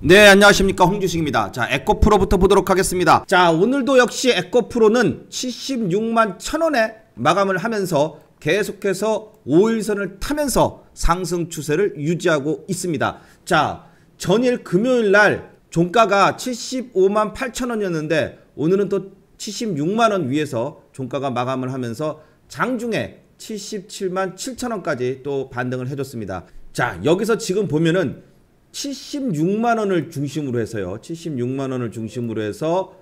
네 안녕하십니까. 홍주식입니다. 자 에코프로부터 보도록 하겠습니다. 자 오늘도 역시 에코프로는 76만 천원에 마감을 하면서 계속해서 5일선을 타면서 상승 추세를 유지하고 있습니다. 자 전일 금요일날 종가가 75만 8천원이었는데 오늘은 또 76만원 위에서 종가가 마감을 하면서 장중에 77만 7천원까지 또 반등을 해줬습니다. 자 여기서 지금 보면은 76만 원을 중심으로 해서요. 76만 원을 중심으로 해서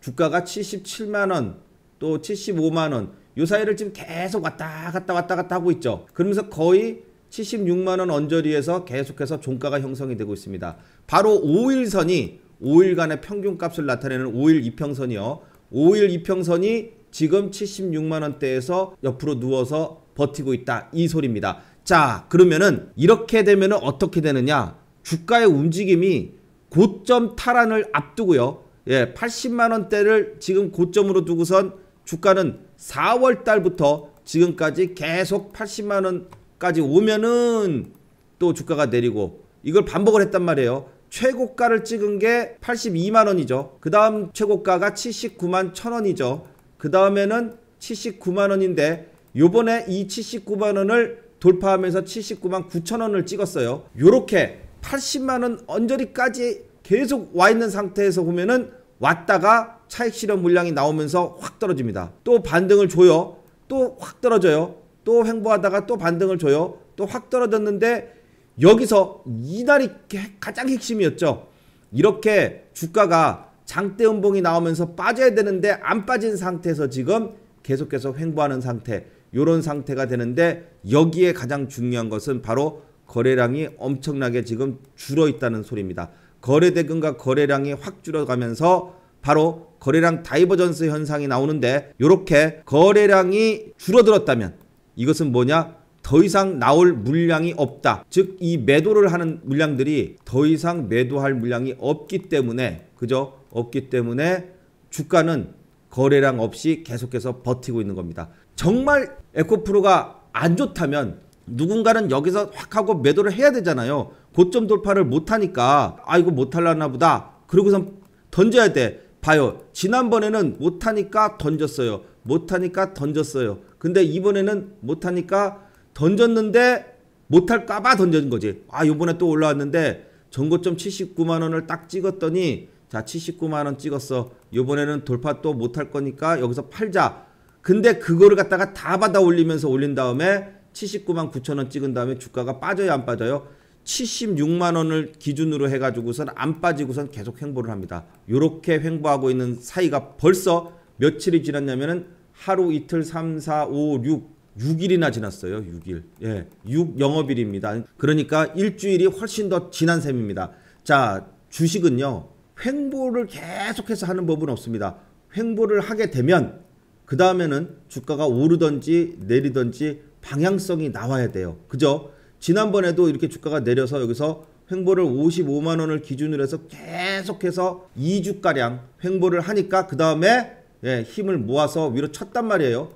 주가가 77만 원, 또 75만 원, 요 사이를 지금 계속 왔다 갔다 왔다 갔다 하고 있죠. 그러면서 거의 76만 원 언저리에서 계속해서 종가가 형성이 되고 있습니다. 바로 5일선이 5일간의 평균값을 나타내는 5일 이평선이요. 5일 이평선이 지금 76만 원대에서 옆으로 누워서 버티고 있다. 이 소리입니다. 자, 그러면은 이렇게 되면은 어떻게 되느냐? 주가의 움직임이 고점 탈환을 앞두고요. 예, 80만 원대를 지금 고점으로 두고선 주가는 4월 달부터 지금까지 계속 80만 원까지 오면은 또 주가가 내리고 이걸 반복을 했단 말이에요. 최고가를 찍은 게 82만 원이죠. 그 다음 최고가가 79만 1천 원이죠. 그 다음에는 79만 원인데 요번에 이 79만 원을 돌파하면서 79만 9천 원을 찍었어요. 요렇게 80만원 언저리까지 계속 와 있는 상태에서 보면은 왔다가 차익 실현 물량이 나오면서 확 떨어집니다. 또 반등을 줘요. 또 확 떨어져요. 또 횡보하다가 또 반등을 줘요. 또 확 떨어졌는데 여기서 이날이 가장 핵심이었죠. 이렇게 주가가 장대 음봉이 나오면서 빠져야 되는데 안 빠진 상태에서 지금 계속해서 횡보하는 상태. 요런 상태가 되는데 여기에 가장 중요한 것은 바로 거래량이 엄청나게 지금 줄어 있다는 소리입니다. 거래대금과 거래량이 확 줄어가면서 바로 거래량 divergence 현상이 나오는데 이렇게 거래량이 줄어들었다면 이것은 뭐냐? 더 이상 나올 물량이 없다. 즉 이 매도를 하는 물량들이 더 이상 매도할 물량이 없기 때문에 그죠? 없기 때문에 주가는 거래량 없이 계속해서 버티고 있는 겁니다. 정말 에코프로가 안 좋다면 누군가는 여기서 확 하고 매도를 해야 되잖아요. 고점 돌파를 못하니까 아 이거 못할라나 보다. 그러고선 던져야 돼. 봐요. 지난번에는 못하니까 던졌어요. 못하니까 던졌어요. 근데 이번에는 못하니까 던졌는데 못할까봐 던진 거지. 아 요번에 또 올라왔는데 전고점 79만 원을 딱 찍었더니 자 79만 원 찍었어. 요번에는 돌파 또 못할 거니까 여기서 팔자. 근데 그거를 갖다가 다 받아 올리면서 올린 다음에 79만 9천 원 찍은 다음에 주가가 빠져요 안 빠져요? 76만 원을 기준으로 해가지고선 안 빠지고선 계속 횡보를 합니다. 이렇게 횡보하고 있는 사이가 벌써 며칠이 지났냐면은 하루 이틀 3, 4, 5, 6 6일이나 지났어요. 6일. 예. 6 영업일입니다. 그러니까 일주일이 훨씬 더 지난 셈입니다. 자, 주식은요. 횡보를 계속해서 하는 법은 없습니다. 횡보를 하게 되면 그 다음에는 주가가 오르든지 내리든지 방향성이 나와야 돼요. 그죠? 지난번에도 이렇게 주가가 내려서 여기서 횡보를 55만 원을 기준으로 해서 계속해서 2주 가량 횡보를 하니까 그 다음에 예, 힘을 모아서 위로 쳤단 말이에요.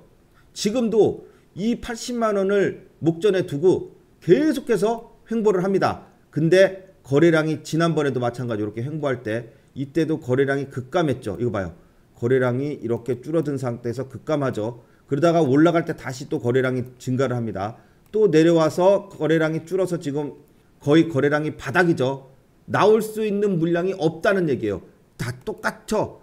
지금도 이 80만 원을 목전에 두고 계속해서 횡보를 합니다. 근데 거래량이 지난번에도 마찬가지로 이렇게 횡보할 때 이때도 거래량이 급감했죠. 이거 봐요. 거래량이 이렇게 줄어든 상태에서 급감하죠. 그러다가 올라갈 때 다시 또 거래량이 증가를 합니다. 또 내려와서 거래량이 줄어서 지금 거의 거래량이 바닥이죠. 나올 수 있는 물량이 없다는 얘기예요. 다 똑같죠.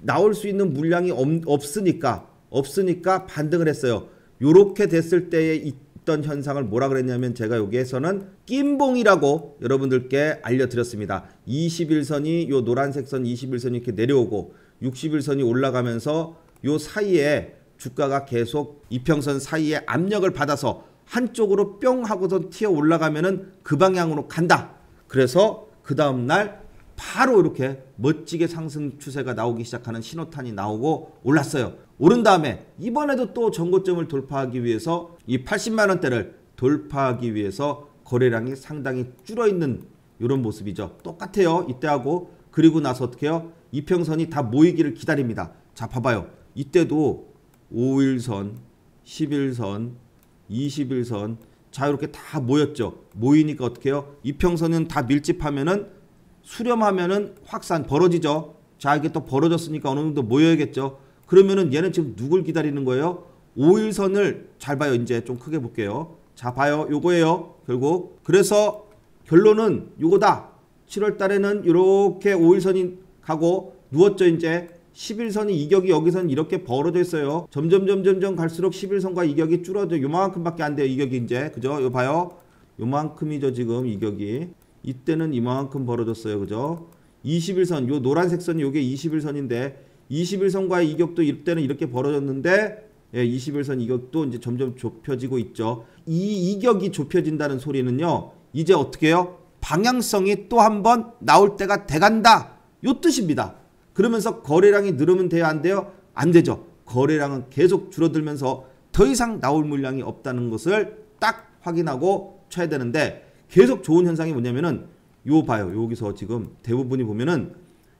나올 수 있는 물량이 없 으니까 없으니까 반등을 했어요. 요렇게 됐을 때에 있던 현상을 뭐라 그랬냐면 제가 여기에서는 낀봉이라고 여러분들께 알려드렸습니다. 21선이 요 노란색 선 21선이 이렇게 내려오고 61선이 올라가면서 요 사이에 주가가 계속 이평선 사이에 압력을 받아서 한쪽으로 뿅 하고서 튀어 올라가면은 그 방향으로 간다. 그래서 그 다음 날 바로 이렇게 멋지게 상승 추세가 나오기 시작하는 신호탄이 나오고 올랐어요. 오른 다음에 이번에도 또 전고점을 돌파하기 위해서 이 80만 원대를 돌파하기 위해서 거래량이 상당히 줄어 있는 이런 모습이죠. 똑같아요. 이때하고 그리고 나서 어떻게 해요? 이평선이 다 모이기를 기다립니다. 자, 봐봐요. 이때도 5일선, 10일선, 20일선 자 이렇게 다 모였죠. 모이니까 어떻게 해요? 이평선은 다 밀집하면은 수렴하면은 확산 벌어지죠. 자 이게 또 벌어졌으니까 어느 정도 모여야겠죠. 그러면은 얘는 지금 누굴 기다리는 거예요? 5일선을 잘 봐요. 이제 좀 크게 볼게요. 자 봐요. 요거예요. 결국 그래서 결론은 요거다. 7월 달에는 이렇게 5일선이 가고 누웠죠 이제 11선이 이격이 여기선 이렇게 벌어져 있어요. 점점 점점점 갈수록 11선과 이격이 줄어져 요만큼밖에 안 돼요. 이격이 이제 그죠? 요 봐요. 요만큼이죠 지금 이격이. 이때는 이만큼 벌어졌어요. 그죠? 21선 요 노란색 선이 요게 21선인데 21선과의 이격도 이때는 이렇게 벌어졌는데 예, 21선 이격도 이제 점점 좁혀지고 있죠. 이 이격이 좁혀진다는 소리는요. 이제 어떻게 해요? 방향성이 또 한 번 나올 때가 돼간다. 요 뜻입니다. 그러면서 거래량이 늘으면 돼요? 안 돼요? 안 되죠. 거래량은 계속 줄어들면서 더 이상 나올 물량이 없다는 것을 딱 확인하고 쳐야 되는데 계속 좋은 현상이 뭐냐면은 요 봐요. 여기서 지금 대부분이 보면은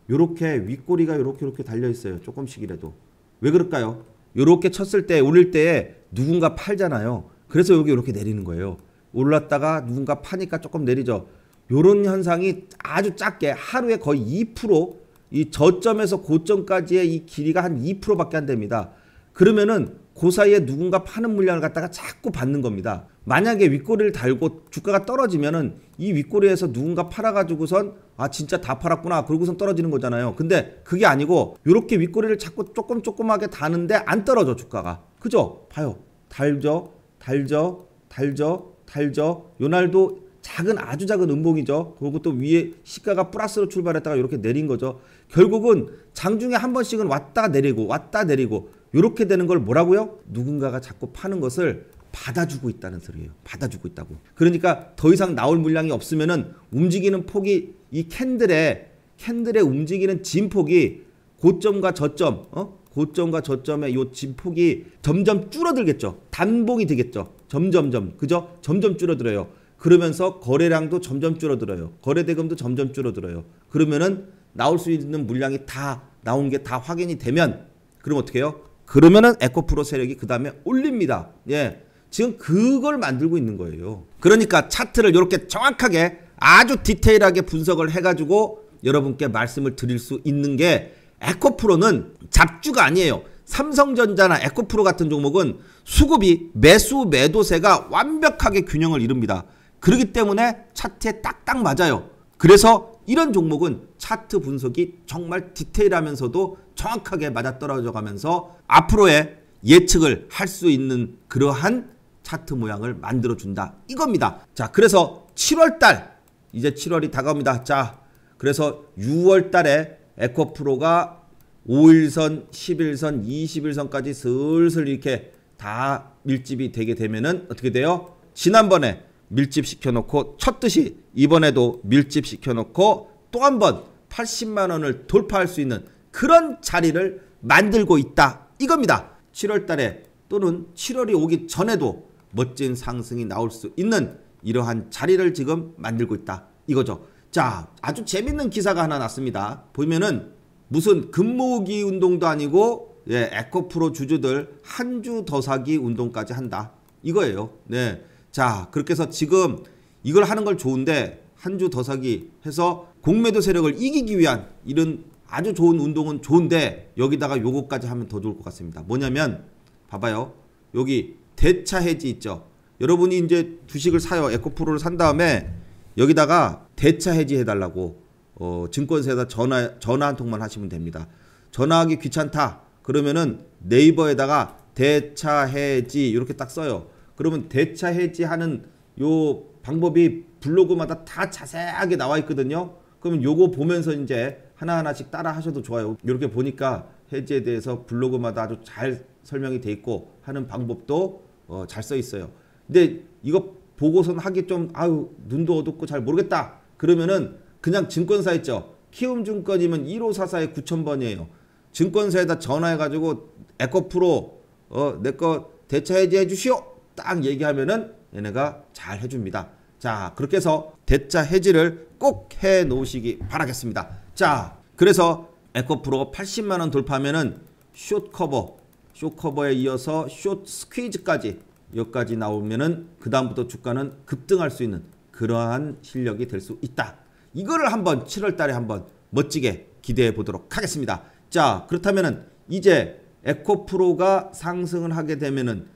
요렇게 윗꼬리가 요렇게 요렇게 달려 있어요. 조금씩이라도. 왜 그럴까요? 요렇게 쳤을 때 올릴 때 누군가 팔잖아요. 그래서 여기 이렇게 내리는 거예요. 올랐다가 누군가 파니까 조금 내리죠. 요런 현상이 아주 작게 하루에 거의 2% 이 저점에서 고점까지의 이 길이가 한 2%밖에 안 됩니다. 그러면은 그 사이에 누군가 파는 물량을 갖다가 자꾸 받는 겁니다. 만약에 윗꼬리를 달고 주가가 떨어지면은 이 윗꼬리에서 누군가 팔아가지고선 아 진짜 다 팔았구나 그러고선 떨어지는 거잖아요. 근데 그게 아니고 이렇게 윗꼬리를 자꾸 조금 조금하게 다는데 안 떨어져 주가가 그죠? 봐요 달죠 달죠 달죠 달죠 요날도 작은 아주 작은 음봉이죠. 그리고 또 위에 시가가 플러스로 출발했다가 이렇게 내린 거죠. 결국은 장중에 한 번씩은 왔다 내리고 왔다 내리고 이렇게 되는 걸 뭐라고요? 누군가가 자꾸 파는 것을 받아주고 있다는 소리예요. 받아주고 있다고. 그러니까 더 이상 나올 물량이 없으면은 움직이는 폭이 이 캔들의 캔들의 움직이는 진폭이 고점과 저점, 어? 고점과 저점의 요 진폭이 점점 줄어들겠죠. 단봉이 되겠죠. 점점점. 그죠? 점점 줄어들어요. 그러면서 거래량도 점점 줄어들어요. 거래 대금도 점점 줄어들어요. 그러면은 나올 수 있는 물량이 다 나온 게 다 확인이 되면 그럼 어떻게 해요? 그러면은 에코프로 세력이 그 다음에 올립니다. 예. 지금 그걸 만들고 있는 거예요. 그러니까 차트를 이렇게 정확하게 아주 디테일하게 분석을 해가지고 여러분께 말씀을 드릴 수 있는 게 에코프로는 잡주가 아니에요. 삼성전자나 에코프로 같은 종목은 수급이 매수 매도세가 완벽하게 균형을 이룹니다. 그렇기 때문에 차트에 딱딱 맞아요. 그래서 이런 종목은 차트 분석이 정말 디테일하면서도 정확하게 맞아떨어져 가면서 앞으로의 예측을 할 수 있는 그러한 차트 모양을 만들어 준다. 이겁니다. 자, 그래서 7월 달 이제 7월이 다가옵니다. 자, 그래서 6월 달에 에코프로가 5일선, 10일선, 20일선까지 슬슬 이렇게 다 밀집이 되게 되면은 어떻게 돼요? 지난번에 밀집시켜 놓고 쳤듯이 이번에도 밀집시켜 놓고 또 한 번 80만 원을 돌파할 수 있는 그런 자리를 만들고 있다. 이겁니다. 7월 달에 또는 7월이 오기 전에도 멋진 상승이 나올 수 있는 이러한 자리를 지금 만들고 있다. 이거죠. 자, 아주 재밌는 기사가 하나 났습니다. 보면은 무슨 금모으기 운동도 아니고 예, 에코프로 주주들 한 주 더 사기 운동까지 한다. 이거예요. 네. 자, 그렇게 해서 지금 이걸 하는 걸 좋은데 한 주 더 사기 해서 공매도 세력을 이기기 위한 이런 아주 좋은 운동은 좋은데 여기다가 요거까지 하면 더 좋을 것 같습니다. 뭐냐면 봐봐요. 여기 대차 해지 있죠. 여러분이 이제 주식을 사요. 에코프로를 산 다음에 여기다가 대차 해지 해달라고 어, 증권사에다 전화 전화 한 통만 하시면 됩니다. 전화하기 귀찮다. 그러면은 네이버에다가 대차 해지 이렇게 딱 써요. 그러면 대차 해지하는 요 방법이 블로그마다 다 자세하게 나와 있거든요. 그러면 요거 보면서 이제 하나하나씩 따라 하셔도 좋아요. 이렇게 보니까 해지에 대해서 블로그마다 아주 잘 설명이 돼 있고 하는 방법도 어, 잘 써 있어요. 근데 이거 보고선 하기 좀 아유 눈도 어둡고 잘 모르겠다. 그러면은 그냥 증권사 있죠. 키움증권이면 1544에 9000번이에요. 증권사에다 전화해가지고 에코프로 어, 내 거 대차 해지해 주시오. 딱 얘기하면은 얘네가 잘 해줍니다. 자 그렇게 해서 대차 해지를 꼭 해 놓으시기 바라겠습니다. 자 그래서 에코프로 80만원 돌파하면은 숏 커버 숏 커버에 이어서 숏 스퀴즈까지 여기까지 나오면은 그 다음부터 주가는 급등할 수 있는 그러한 실력이 될 수 있다. 이거를 한번 7월 달에 한번 멋지게 기대해 보도록 하겠습니다. 자, 그렇다면은 이제 에코프로가 상승을 하게 되면은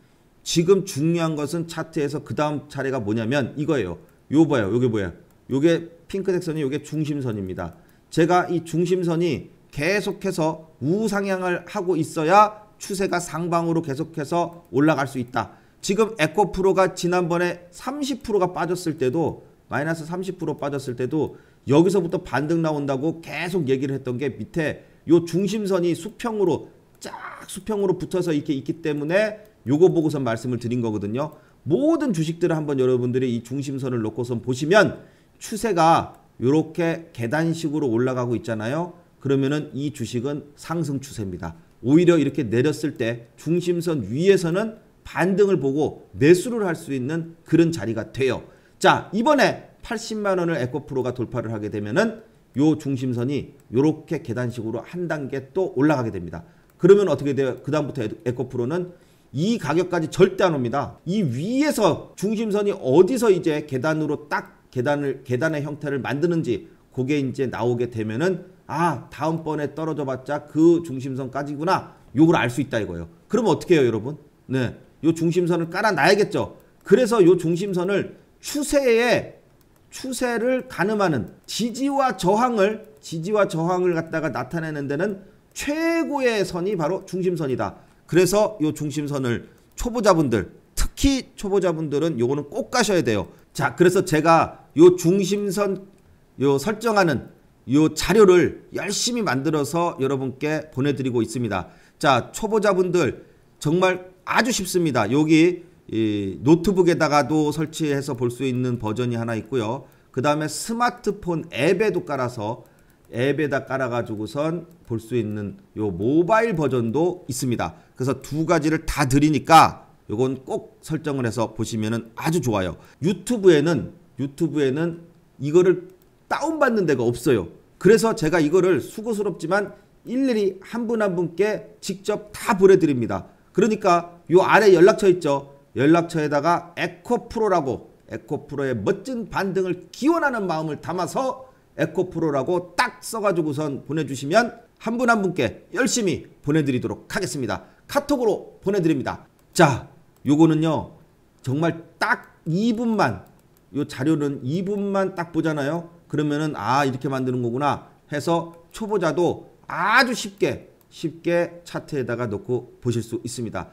지금 중요한 것은 차트에서 그 다음 차례가 뭐냐면 이거예요. 요 봐요. 요게 뭐야? 요게 핑크색 선이 요게 중심선입니다. 제가 이 중심선이 계속해서 우상향을 하고 있어야 추세가 상방으로 계속해서 올라갈 수 있다. 지금 에코프로가 지난번에 30%가 빠졌을 때도 마이너스 30% 빠졌을 때도 여기서부터 반등 나온다고 계속 얘기를 했던 게 밑에 요 중심선이 수평으로 쫙 수평으로 붙어서 이렇게 있기 때문에 요거 보고선 말씀을 드린 거거든요. 모든 주식들을 한번 여러분들이 이 중심선을 놓고선 보시면 추세가 이렇게 계단식으로 올라가고 있잖아요. 그러면은 이 주식은 상승 추세입니다. 오히려 이렇게 내렸을 때 중심선 위에서는 반등을 보고 매수를 할 수 있는 그런 자리가 돼요. 자, 이번에 80만 원을 에코프로가 돌파를 하게 되면은 요 중심선이 요렇게 계단식으로 한 단계 또 올라가게 됩니다. 그러면 어떻게 돼요? 그다음부터 에코프로는 이 가격까지 절대 안 옵니다. 이 위에서 중심선이 어디서 이제 계단으로 딱 계단을 계단의 형태를 만드는지 그게 이제 나오게 되면은 아 다음번에 떨어져 봤자 그 중심선까지구나 요걸 알 수 있다 이거예요. 그러면 어떻게 해요 여러분? 네, 요 중심선을 깔아놔야겠죠. 그래서 요 중심선을 추세에 추세를 가늠하는 지지와 저항을 지지와 저항을 갖다가 나타내는 데는 최고의 선이 바로 중심선이다. 그래서 요 중심선을 초보자분들 특히 초보자분들은 요거는 꼭 가셔야 돼요. 자, 그래서 제가 요 중심선 요 설정하는 요 자료를 열심히 만들어서 여러분께 보내드리고 있습니다. 자, 초보자분들 정말 아주 쉽습니다. 여기 노트북에다가도 설치해서 볼 수 있는 버전이 하나 있고요. 그 다음에 스마트폰 앱에도 깔아서 앱에다 깔아가지고선 볼 수 있는 요 모바일 버전도 있습니다. 그래서 두 가지를 다 드리니까 요건 꼭 설정을 해서 보시면 아주 좋아요. 유튜브에는 유튜브에는 이거를 다운받는 데가 없어요. 그래서 제가 이거를 수고스럽지만 일일이 한 분 한 분께 직접 다 보내드립니다. 그러니까 요 아래 연락처 있죠. 연락처에다가 에코프로라고 에코프로의 멋진 반등을 기원하는 마음을 담아서 에코프로라고 딱 써가지고선 보내주시면 한분한 분께 열심히 보내드리도록 하겠습니다. 카톡으로 보내드립니다. 자, 요거는요, 정말 딱 2분만, 요 자료는 2분만 딱 보잖아요. 그러면은, 아, 이렇게 만드는 거구나 해서 초보자도 아주 쉽게, 쉽게 차트에다가 넣고 보실 수 있습니다.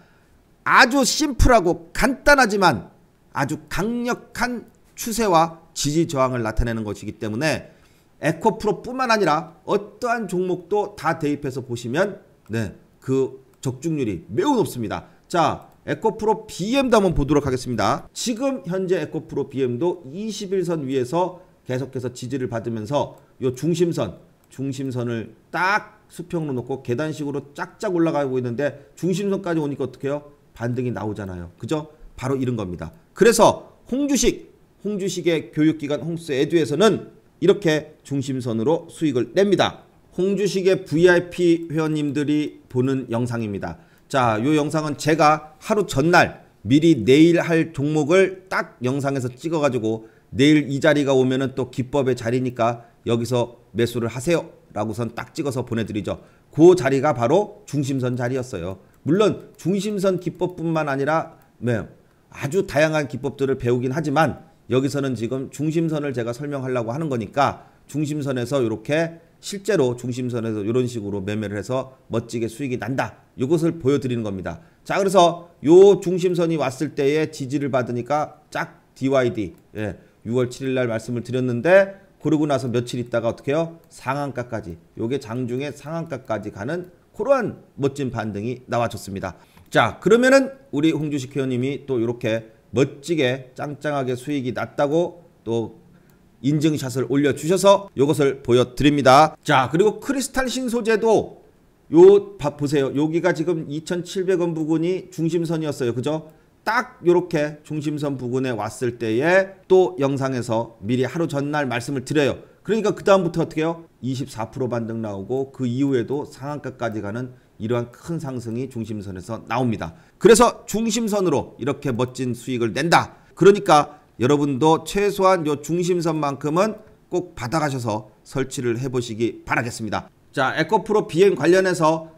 아주 심플하고 간단하지만 아주 강력한 추세와 지지 저항을 나타내는 것이기 때문에 에코프로뿐만 아니라 어떠한 종목도 다 대입해서 보시면 네, 그 적중률이 매우 높습니다. 자, 에코프로 BM도 한번 보도록 하겠습니다. 지금 현재 에코프로 BM도 21선 위에서 계속해서 지지를 받으면서 요 중심선, 중심선을 딱 수평으로 놓고 계단식으로 쫙쫙 올라가고 있는데 중심선까지 오니까 어떻게 해요? 반등이 나오잖아요. 그죠? 바로 이런 겁니다. 그래서 홍주식, 홍주식의 교육기관 홍수 에듀에서는 이렇게 중심선으로 수익을 냅니다. 홍주식의 VIP 회원님들이 보는 영상입니다. 자, 요 영상은 제가 하루 전날 미리 내일 할 종목을 딱 영상에서 찍어가지고 내일 이 자리가 오면은 또 기법의 자리니까 여기서 매수를 하세요. 라고선 딱 찍어서 보내드리죠. 그 자리가 바로 중심선 자리였어요. 물론 중심선 기법뿐만 아니라 네, 아주 다양한 기법들을 배우긴 하지만 여기서는 지금 중심선을 제가 설명하려고 하는 거니까 중심선에서 이렇게 실제로 중심선에서 이런 식으로 매매를 해서 멋지게 수익이 난다. 이것을 보여드리는 겁니다. 자, 그래서 요 중심선이 왔을 때에 지지를 받으니까 짝 DYD 예, 6월 7일 날 말씀을 드렸는데 그러고 나서 며칠 있다가 어떻게 해요? 상한가까지. 요게 장중에 상한가까지 가는 그러한 멋진 반등이 나와줬습니다. 자, 그러면은 우리 홍주식 회원님이 또 이렇게 멋지게 짱짱하게 수익이 났다고 또 인증샷을 올려주셔서 이것을 보여드립니다. 자 그리고 크리스탈 신소재도 요 보세요. 여기가 지금 2,700원 부근이 중심선이었어요. 그죠? 딱 이렇게 중심선 부근에 왔을 때에 또 영상에서 미리 하루 전날 말씀을 드려요. 그러니까 그 다음부터 어떻게 해요? 24% 반등 나오고 그 이후에도 상한가까지 가는 이러한 큰 상승이 중심선에서 나옵니다. 그래서 중심선으로 이렇게 멋진 수익을 낸다. 그러니까 여러분도 최소한 요 중심선만큼은 꼭 받아가셔서 설치를 해보시기 바라겠습니다. 자, 에코프로 BM 관련해서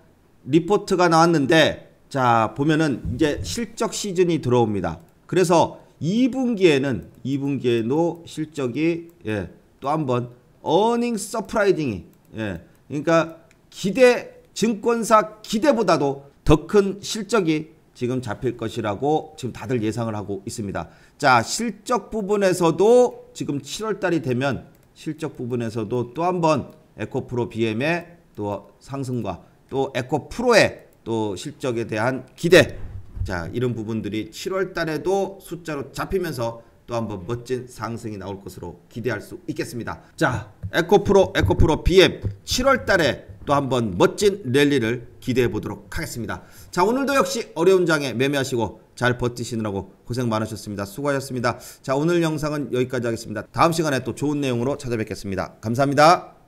리포트가 나왔는데 자 보면은 이제 실적 시즌이 들어옵니다. 그래서 2분기에는 2분기에도 실적이 예, 또 한번 earning surprising이 예, 그러니까 기대 증권사 기대보다도 더 큰 실적이 지금 잡힐 것이라고 지금 다들 예상을 하고 있습니다. 자 실적 부분에서도 지금 7월 달이 되면 실적 부분에서도 또 한 번 에코프로 BM의 또 상승과 또 에코프로의 또 실적에 대한 기대 자 이런 부분들이 7월 달에도 숫자로 잡히면서 또 한번 멋진 상승이 나올 것으로 기대할 수 있겠습니다. 자 에코프로 에코프로 BM 7월 달에 또 한번 멋진 랠리를 기대해 보도록 하겠습니다. 자 오늘도 역시 어려운 장에 매매하시고 잘 버티시느라고 고생 많으셨습니다. 수고하셨습니다. 자 오늘 영상은 여기까지 하겠습니다. 다음 시간에 또 좋은 내용으로 찾아뵙겠습니다. 감사합니다.